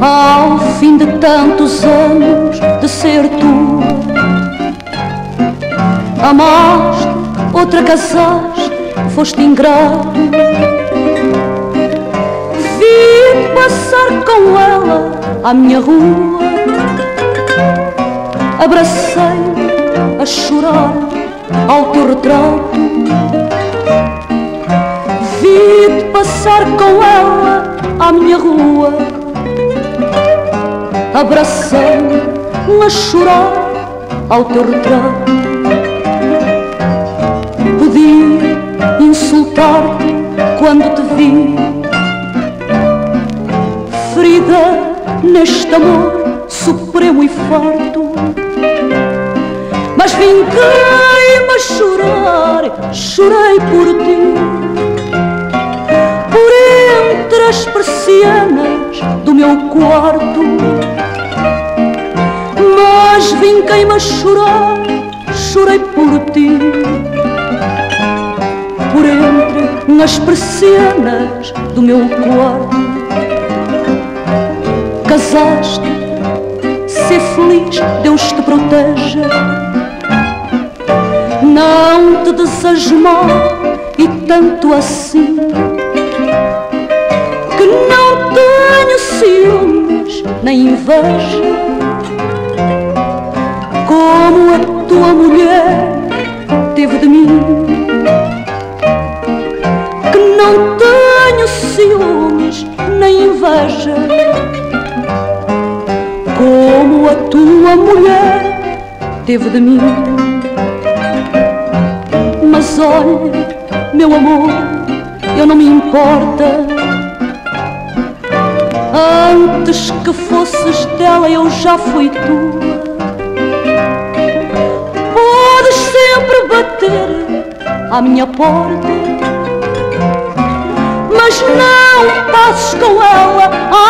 Ao fim de tantos anos de ser tu Amaste, outra casaste, foste ingrato. Vi passar com ela à minha rua Abracei a chorar ao teu retrato Vi-te passar com ela à minha rua abracei-me a chorar ao teu retrato. Podia insultar-te quando te vi, ferida neste amor supremo e farto. Mas vinguei-me chorar, chorei por ti, por entre as persianas do meu quarto mas vim queima chorar, chorei por ti. Por entre nas persianas do meu quarto, casaste, ser feliz, Deus te proteja. Te mal e tanto assim que não tenho ciúmes nem inveja como a tua mulher teve de mim. Que não tenho ciúmes nem inveja, como a tua mulher teve de mim. Meu amor, eu não me importa. Antes que fosses dela, eu já fui tua. bater à minha porta. Mas não passes com ela